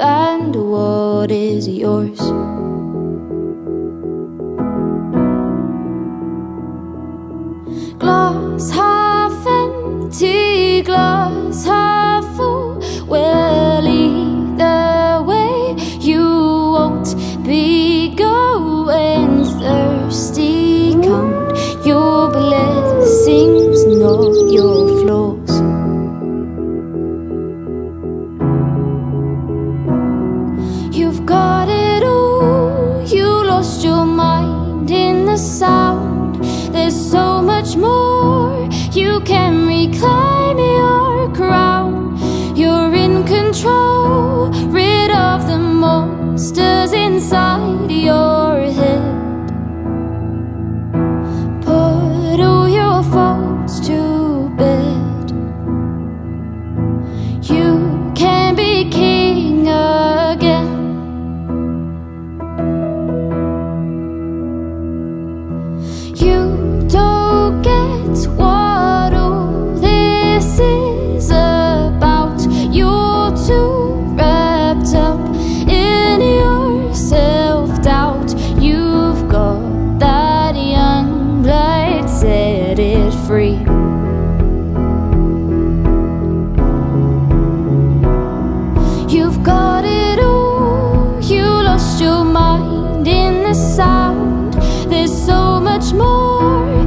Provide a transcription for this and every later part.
and what is yours. because your mind in the sound. There's so much more.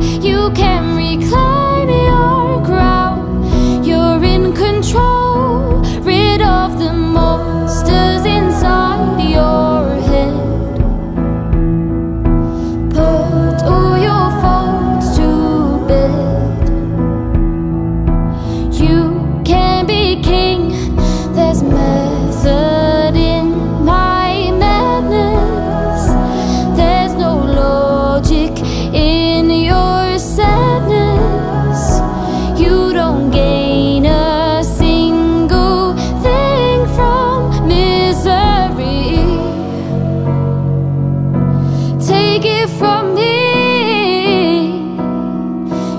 from me.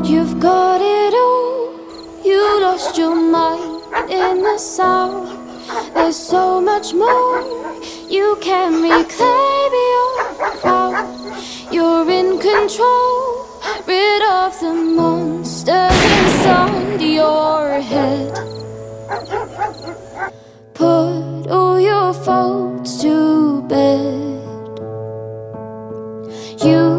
You've got it all. You lost your mind in the sound. There's so much more you can reclaim. Your crown. You're in control. Rid of the monsters inside your head. Put all your faults to bed you